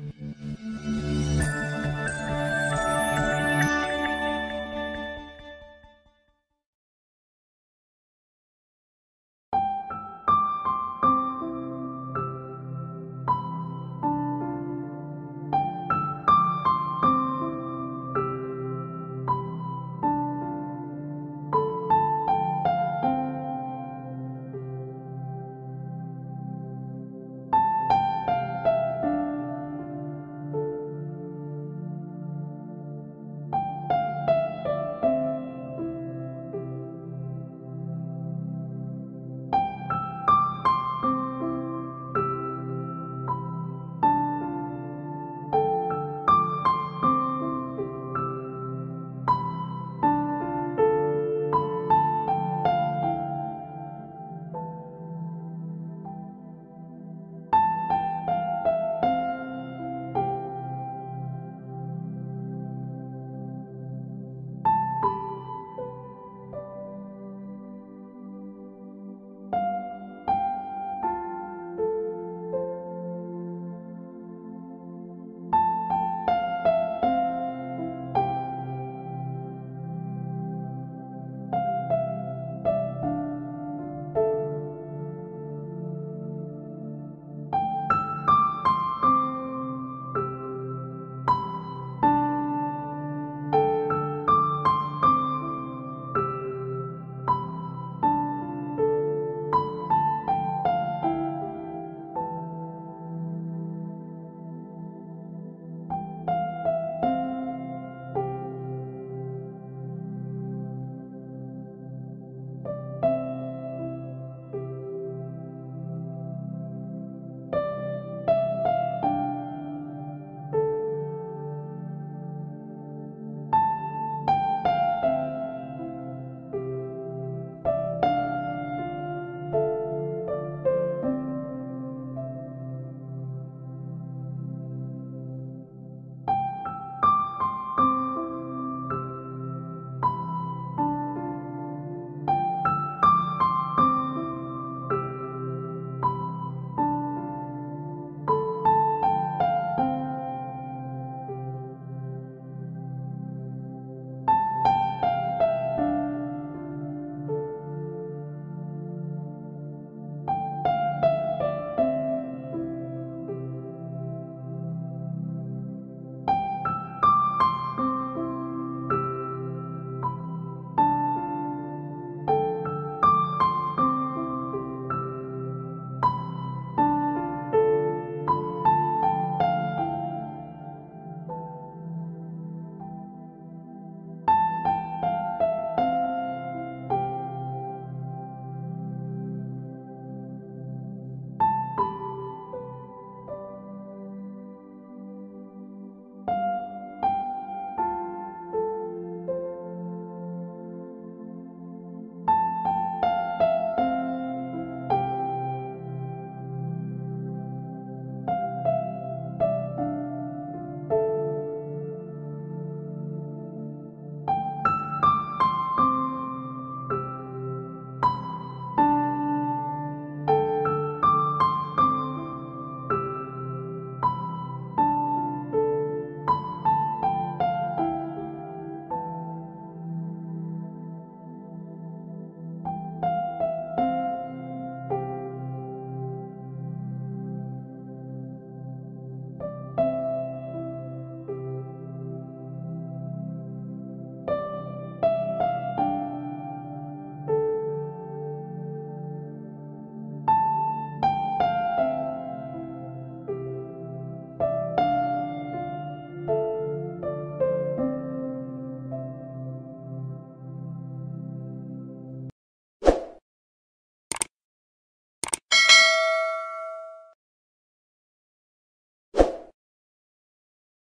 Mm-hmm.